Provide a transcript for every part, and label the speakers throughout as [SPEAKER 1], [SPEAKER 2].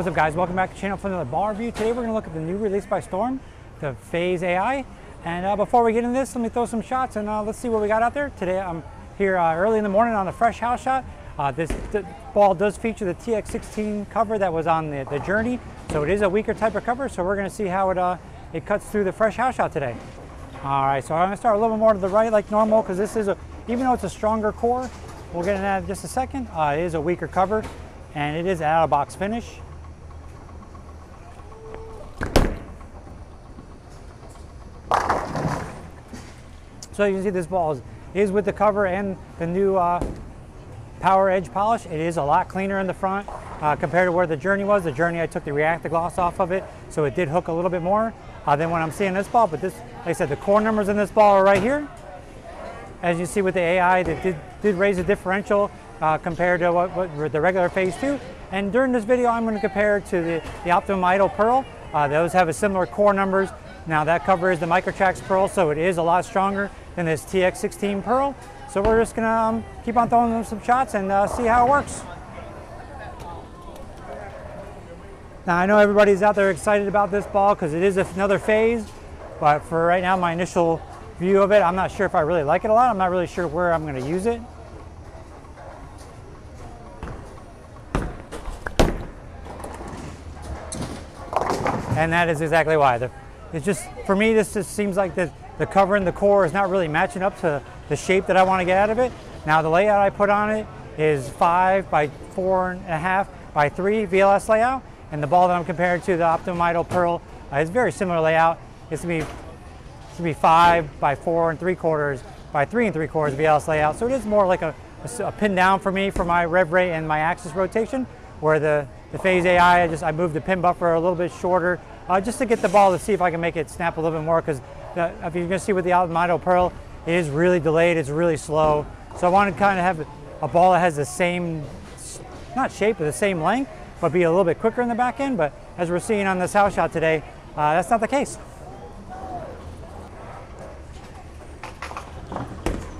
[SPEAKER 1] What's up guys, welcome back to the channel for another ball review. Today we're to look at the new release by Storm, the Phaze AI. And uh, before we get into this, let me throw some shots and uh, let's see what we got out there. Today I'm here uh, early in the morning on a fresh house shot. Uh, this ball does feature the TX16 cover that was on the, the Journey, so it is a weaker type of cover, so we're going to see how it, uh, it cuts through the fresh house shot today. All right, so I'm to start a little bit more to the right like normal because this is, a, even though it's a stronger core, we'll get into that in just a second, uh, it is a weaker cover and it is out of box finish. So you can see this ball is, is with the cover and the new uh, power edge polish. It is a lot cleaner in the front uh, compared to where the Journey was. The Journey, I took the Reacta gloss off of it, so it did hook a little bit more uh, than when I'm seeing this ball. But this, like I said, the core numbers in this ball are right here. As you see with the AI, that did, did raise the differential uh, compared to what, what, the regular Phaze 2. And during this video, I'm going to compare to the, the Optimum Idol Pearl. Uh, those have a similar core numbers. Now that cover is the Microtrax Pearl, so it is a lot stronger than this TX16 Pearl. So we're just gonna um, keep on throwing them some shots and uh, see how it works. Now I know everybody's out there excited about this ball because it is another phase, but for right now, my initial view of it, I'm not sure if I really like it a lot. I'm not really sure where I'm gonna use it. And that is exactly why. The, it's just, for me, this just seems like the, the cover and the core is not really matching up to the shape that I want to get out of it. Now the layout I put on it is five by four and a half by three VLS layout. And the ball that I'm comparing to the Optimum Idol Pearl uh, is very similar layout. It's gonna be, it's gonna be five by four and three quarters by three and three quarters VLS layout. So it is more like a, a, a pin down for me for my rev rate and my axis rotation, where the, the Phaze AI, I just I moved the pin buffer a little bit shorter uh, just to get the ball to see if I can make it snap a little bit more because if you're gonna see with the Optimum Pearl, it is really delayed, it's really slow. So I want to kind of have a ball that has the same, not shape, but the same length, but be a little bit quicker in the back end. But as we're seeing on this house shot today, uh, that's not the case.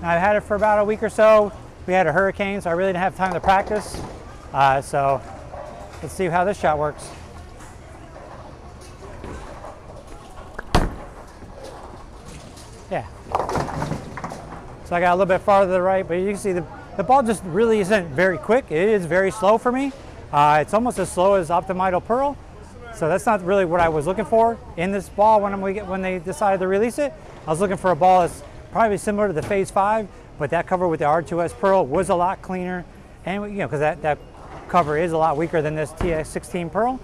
[SPEAKER 1] I've had it for about a week or so. We had a hurricane, so I really didn't have time to practice. Uh, so let's see how this shot works. Yeah. So I got a little bit farther to the right, but you can see the, the ball just really isn't very quick. It is very slow for me. Uh, it's almost as slow as Optimum Idol Pearl. So that's not really what I was looking for in this ball when, we get, when they decided to release it. I was looking for a ball that's probably similar to the Phaze 5, but that cover with the R2S Pearl was a lot cleaner. And, you know, because that, that cover is a lot weaker than this TX16 Pearl.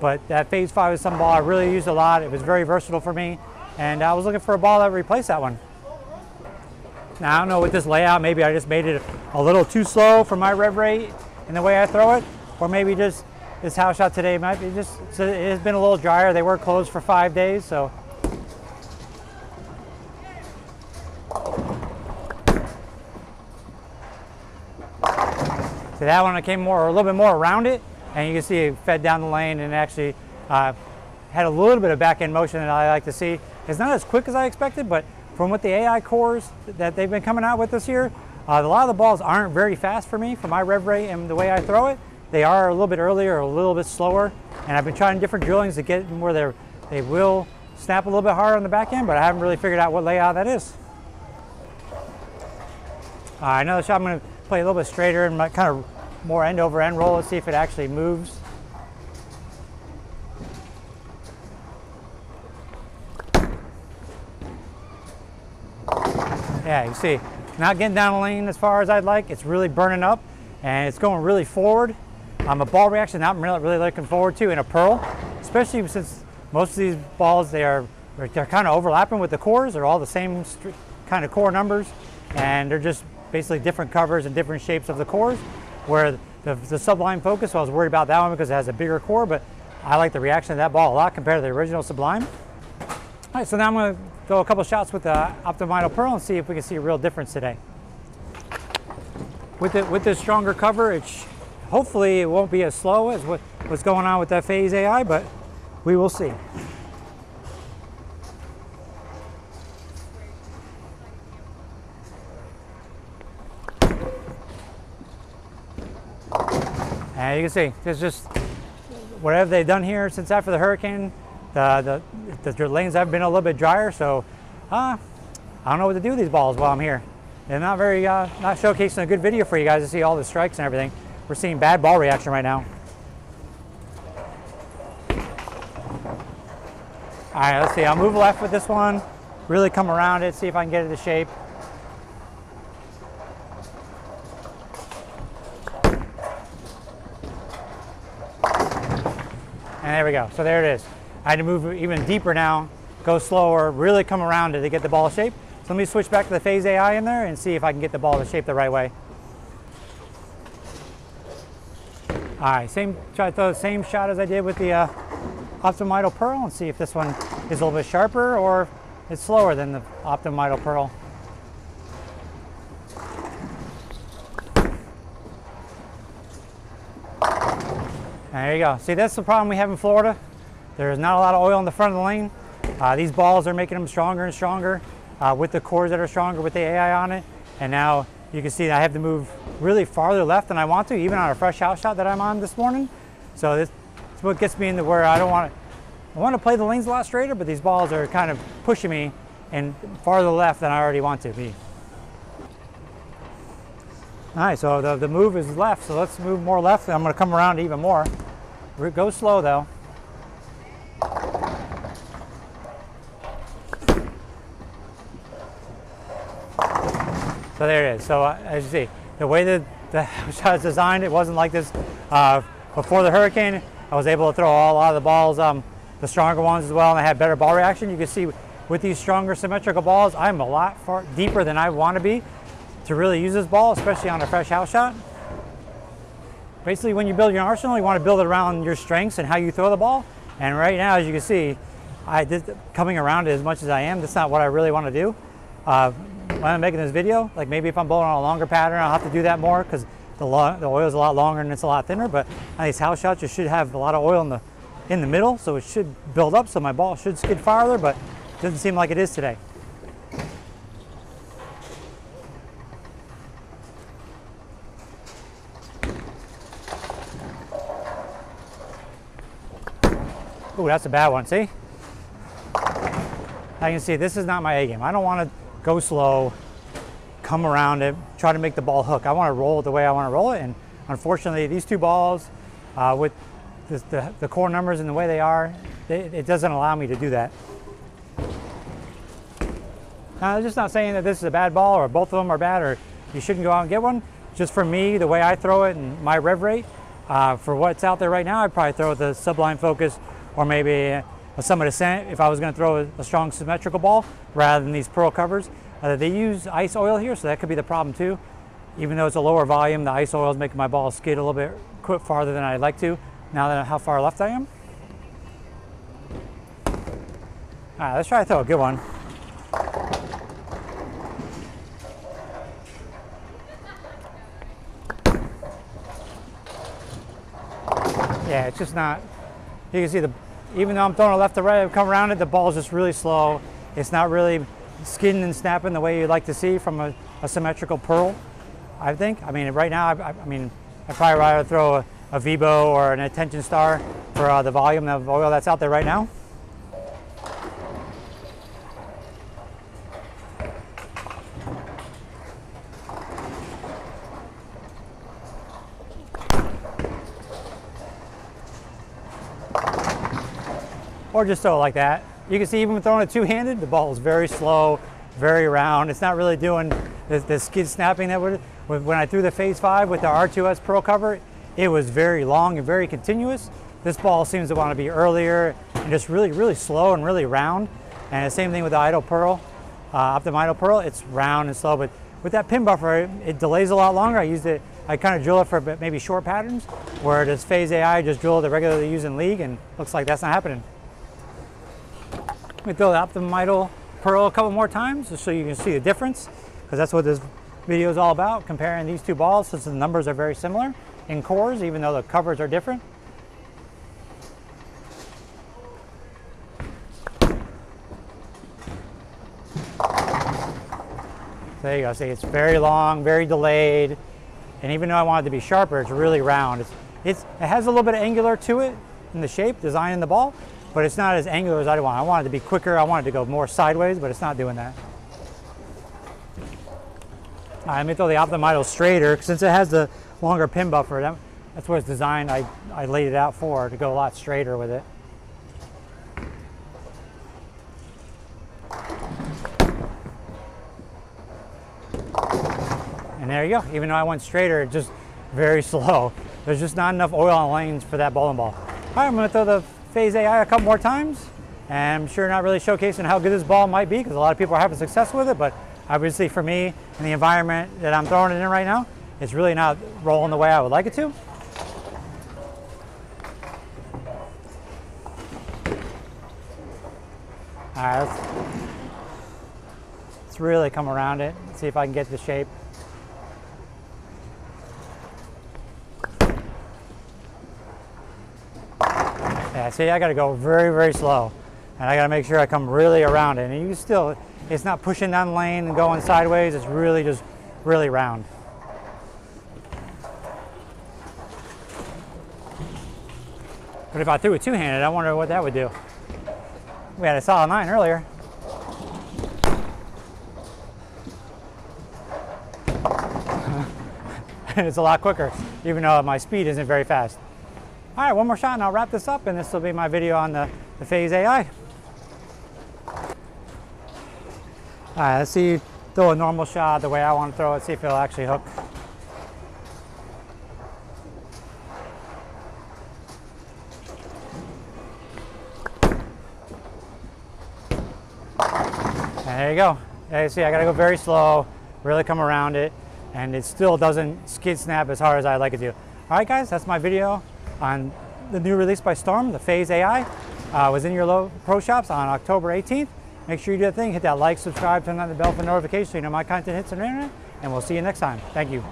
[SPEAKER 1] But that Phaze 5 is some ball I really used a lot. It was very versatile for me. And I was looking for a ball that would replace that one. Now, I don't know with this layout, maybe I just made it a little too slow for my rev rate and the way I throw it, or maybe just this house shot today might be just, it has been a little drier. They were closed for five days, so. So that one I came more, or a little bit more around it, and you can see it fed down the lane and actually uh, had a little bit of back end motion that I like to see. It's not as quick as I expected, but from what the AI cores that they've been coming out with this year, uh, a lot of the balls aren't very fast for me for my rev rate and the way I throw it. They are a little bit earlier a little bit slower. And I've been trying different drillings to get where they they will snap a little bit harder on the back end, but I haven't really figured out what layout that is. Uh, I know the shot I'm going to play a little bit straighter and my kind of more end over end roll. Let's see if it actually moves. Yeah, you see, not getting down the lane as far as I'd like. It's really burning up and it's going really forward. Um, a ball reaction I'm really, really looking forward to in a Pearl, especially since most of these balls, they are they're kind of overlapping with the cores. They're all the same kind of core numbers and they're just basically different covers and different shapes of the cores. Where the, the Sublime Focus, I was worried about that one because it has a bigger core, but I like the reaction of that ball a lot compared to the original Sublime. All right, so now I'm going to go a couple shots with the Optimum Pearl and see if we can see a real difference today. With it with the stronger cover, hopefully it won't be as slow as what, what's going on with that Phaze AI, but we will see. And you can see, there's just whatever they've done here since after the hurricane, the, the, the lanes have been a little bit drier, so uh, I don't know what to do with these balls while I'm here. They're not very, uh, not showcasing a good video for you guys to see all the strikes and everything. We're seeing bad ball reaction right now. All right, let's see. I'll move left with this one, really come around it, see if I can get it to shape. And there we go. So there it is. I had to move even deeper now, go slower, really come around to get the ball shape. So let me switch back to the Phaze AI in there and see if I can get the ball to shape the right way. All right, same, try to throw the same shot as I did with the uh, Pearl and see if this one is a little bit sharper or it's slower than the Optimum Pearl. There you go. See, that's the problem we have in Florida. There's not a lot of oil in the front of the lane. Uh, these balls are making them stronger and stronger uh, with the cores that are stronger with the AI on it. And now you can see I have to move really farther left than I want to, even on a fresh house shot that I'm on this morning. So this, is what gets me into where I don't want to, I want to play the lanes a lot straighter, but these balls are kind of pushing me and farther left than I already want to be. All right, so the, the move is left, so let's move more left. I'm gonna come around even more. Go slow though. So there it is. So uh, as you see, the way that the shot is designed, it wasn't like this uh, before the hurricane. I was able to throw a lot of the balls, um, the stronger ones as well, and I had better ball reaction. You can see with these stronger symmetrical balls, I'm a lot far deeper than I want to be to really use this ball, especially on a fresh house shot. Basically, when you build your arsenal, you want to build it around your strengths and how you throw the ball. And right now, as you can see, I did coming around it as much as I am. That's not what I really want to do. Uh, when I'm making this video, like maybe if I'm bowling on a longer pattern, I'll have to do that more because the, the oil is a lot longer and it's a lot thinner. But on these house shots, you should have a lot of oil in the in the middle, so it should build up. So my ball should skid farther, but it doesn't seem like it is today. Ooh, that's a bad one, see? I can see this is not my A game. I don't want to go slow, come around it, try to make the ball hook. I want to roll it the way I want to roll it. And unfortunately, these two balls, uh, with the, the, the, core numbers and the way they are, they, it doesn't allow me to do that. Now, I'm just not saying that this is a bad ball or both of them are bad or you shouldn't go out and get one. Just for me, the way I throw it and my rev rate, uh, for what's out there right now, I'd probably throw the Sublime Focus or maybe a Summit Ascent if I was going to throw a, a, strong symmetrical ball rather than these pearl covers. Uh, they use ice oil here, so that could be the problem too. Even though it's a lower volume, the ice oil is making my ball skid a little bit farther than I'd like to, now that I know how far left I am. All right, let's try to throw a good one. Yeah, it's just not, you can see the even though I'm throwing it left to right, I've come around it, the ball's just really slow. It's not really skidding and snapping the way you'd like to see from a, a symmetrical pearl, I think. I mean, right now, I, I mean, I'd probably rather throw a, a Vibo or an Attention Star for uh, the volume of oil that's out there right now. Or just throw it like that. You can see even throwing it two-handed, the ball is very slow, very round. It's not really doing the, the skid snapping that would, when I threw the Phaze five with the R2S Pearl cover, it was very long and very continuous. This ball seems to want to be earlier and just really, really slow and really round. And the same thing with the Idol Pearl, uh, Optimum Idol Pearl, it's round and slow, but with that pin buffer, it, delays a lot longer. I used it, I kind of drill it for maybe short patterns, where this Phaze AI just drill it regularly use in league, and looks like that's not happening. Let me throw the Optimum Pearl a couple more times just so you can see the difference because that's what this video is all about, comparing these two balls since the numbers are very similar in cores even though the covers are different. There you go. See, it's very long, very delayed, and even though I want it to be sharper, it's really round. It's, it's, it has a little bit of angular to it, in the shape, design in the ball, but it's not as angular as I want. I want it to be quicker. I want it to go more sideways, but it's not doing that. All right, let me throw the Optim Idol straighter. Since it has the longer pin buffer, that, that's what it's designed. I, I laid it out for to go a lot straighter with it. And there you go. Even though I went straighter, it's just very slow. There's just not enough oil on lanes for that bowling ball. All right, I'm gonna throw the Phaze AI a couple more times. And I'm sure not really showcasing how good this ball might be because a lot of people are having success with it, but obviously for me and the environment that I'm throwing it in right now, it's really not rolling the way I would like it to. All right, let's, let's really come around it, see if I can get the shape. See, I gotta go very, very slow. And I gotta make sure I come really around it. And you still, it's not pushing down the lane and going sideways, it's really just really round. But if I threw it two-handed, I wonder what that would do. We had a solid nine earlier. and it's a lot quicker, even though my speed isn't very fast. All right, one more shot and I'll wrap this up and this will be my video on the, the Phaze AI. All right, let's see, throw a normal shot the way I want to throw it, see if it'll actually hook. there you go. As you see, I gotta go very slow, really come around it, and it still doesn't skid snap as hard as I'd like it to. All right, guys, that's my video on the new release by Storm, the Phaze AI. Uh, was in your low pro shops on October 18th. Make sure you do the thing, hit that like, subscribe, turn on the bell for notifications so you know my content hits on the internet, and we'll see you next time. Thank you.